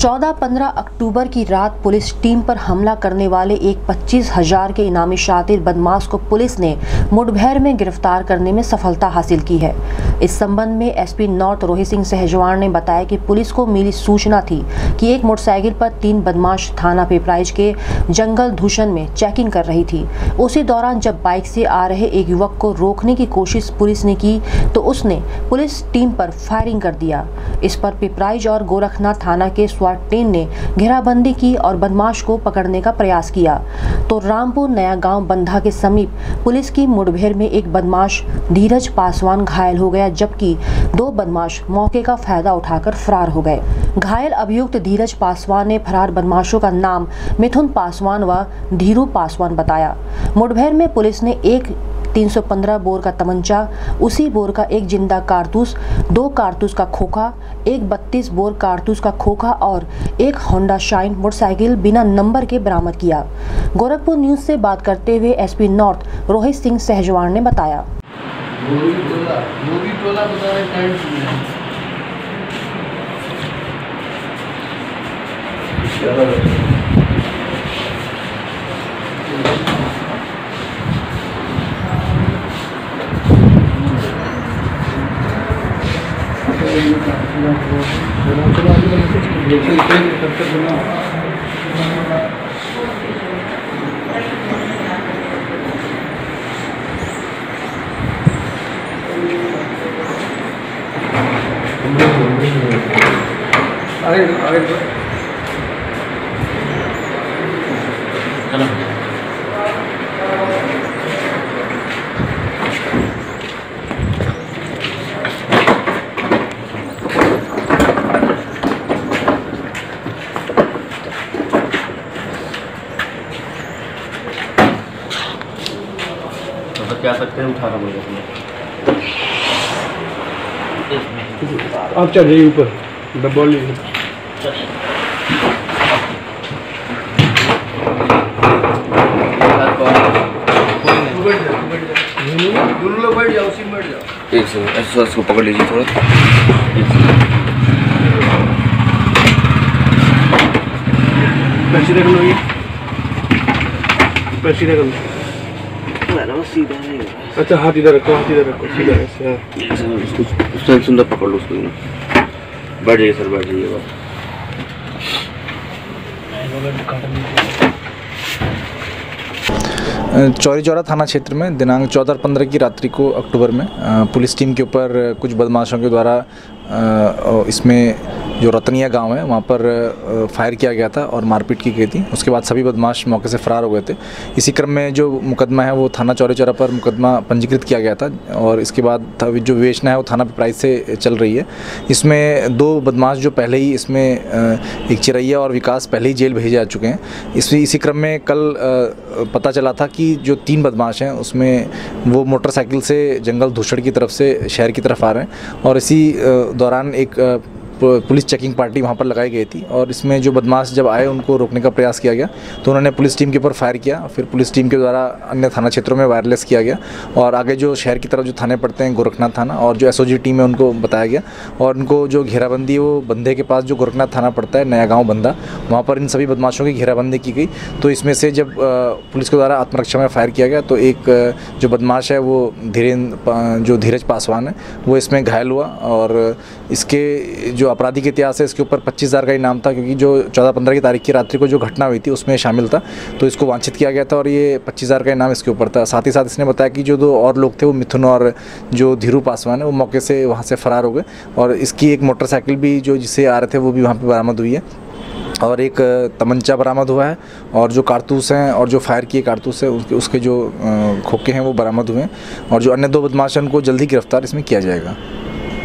14-15 अक्टूबर की रात police team पर हमला करने वाले एक पच्चीस हज़ार के इनामी शातिर बदमाश को पुलिस ने मुठभेड़ में गिरफ़्तार करने में सफलता हासिल की है। इस संबंध में एसपी नॉर्थ रोहित सिंह सहजवाण ने बताया कि पुलिस को मिली सूचना थी कि एक मोटरसाइकिल पर तीन बदमाश थाना पेपराइज के जंगल धूषण में चेकिंग कर रही थी। उसी दौरान जब बाइक से आ रहे एक युवक को रोकने की कोशिश पुलिस ने की तो उसने पुलिस टीम पर फायरिंग कर दिया। इस पर पिपराइज और गोरखनाथ थाना के स्वाट टीम ने घेराबंदी की और बदमाश को पकड़ने का प्रयास किया। तो रामपुर नया गाँव बंधा के समीप पुलिस की मुठभेड़ में एक बदमाश धीरज पासवान घायल हो गया जबकि दो बदमाश मौके का फ़ायदा उठाकर फरार हो गए। घायल अभियुक्त धीरज पासवान ने फरार बदमाशों का नाम मिथुन पासवान व धीरू पासवान बताया। मुठभेड़ में पुलिस ने एक 315 बोर का तमंचा, उसी बोर का एक ज़िंदा कारतूस, दो कारतूस का खोखा, एक 32 बोर कारतूस का खोखा और एक होंडा शाइन मोटरसाइकिल बिना नंबर के बरामद किया। गोरखपुर न्यूज़ से बात करते हुए एसपी नॉर्थ रोहित सिंह सहजवान ने बताया। गोरी टोला गोरी टोला बता रहे टाइम सुनने आगे आगे तो सर क्या सकते हैं? उठा रहा मुझे अपने। आप चढ़ जाइए ऊपर। डब्बा लीजिए बैठ जाओ बैठ जाओ दोनों लोग बैठ जाओ उसी में बैठ जाओ। एक सेकंड ऐसे इसको पकड़ लीजिए थोड़ा। एक सेकंड पैर लो ये। पैर सीधा लो। सीधा नहीं अच्छा हाथ इधर रखो हाथ इधर रखो सीधा ऐसे हाँ। उसको सुंदर पकड़ लो उसको बैठ जाइए सर बैठ जाइए बस चौरी चौरा थाना क्षेत्र में दिनांक चौदह पंद्रह की रात्रि को अक्टूबर में पुलिस टीम के ऊपर कुछ बदमाशों के द्वारा इसमें जो रतनिया गाँव है, वहाँ पर फायर किया गया था और मारपीट की गई थी। उसके बाद सभी बदमाश मौके से फरार हो गए थे। इसी क्रम में जो मुकदमा है, वो थाना चौरे चौरा पर मुकदमा पंजीकृत किया गया था और इसके बाद जो विवेचना है, वो थाना पिपराइच से चल रही है। इसमें दो बदमाश जो पहले ही इसमें एक चिरैया और विकास पहले ही जेल भेजे जा चुके हैं। इसी इसी क्रम में कल पता चला था कि जो तीन बदमाश हैं, उसमें वो मोटरसाइकिल से जंगल धूसड़ की तरफ़ से शहर की तरफ़ आ रहे हैं और इसी दौरान एक पुलिस चेकिंग पार्टी वहाँ पर लगाई गई थी और इसमें जो बदमाश जब आए, उनको रोकने का प्रयास किया गया तो उन्होंने पुलिस टीम के ऊपर फायर किया, फिर पुलिस टीम के द्वारा अन्य थाना क्षेत्रों में वायरलेस किया गया और आगे जो शहर की तरफ़ जो थाने पड़ते हैं, गोरखनाथ थाना और जो एसओजी टीम है, उनको बताया गया और उनको जो घेराबंदी वो बंदे के पास जो गोरखनाथ थाना पड़ता है, नया गाँव बंदा, वहाँ पर इन सभी बदमाशों की घेराबंदी की गई। तो इसमें से जब पुलिस के द्वारा आत्मरक्षा में फायर किया गया तो एक जो बदमाश है, वो धीरेन्द्र जो धीरज पासवान है, वो इसमें घायल हुआ और इसके जो आपराधिक इतिहास है इसके ऊपर पच्चीस का इनाम था, क्योंकि जो चौदह पंद्रह की तारीख की रात्रि को जो घटना हुई थी, उसमें शामिल था। तो इसको वांछित किया गया था और ये पच्चीस का इनाम इसके ऊपर था। साथ ही साथ इसने बताया कि जो दो और लोग थे, वो मिथुन और जो धीरू पासवान है, वो मौके से वहाँ से फरार हो गए। और इसकी एक मोटरसाइकिल भी जो जिससे आ रहे थे, वो भी वहाँ पर बरामद हुई है। और एक तमंचा बरामद हुआ है, और जो कारतूस हैं, और जो फायर किए कारतूस है उसके उसके जो खोखे हैं, वो बरामद हुए हैं। और जो अन्य दो बदमाश हैं उनको जल्दी गिरफ़्तार इसमें किया जाएगा।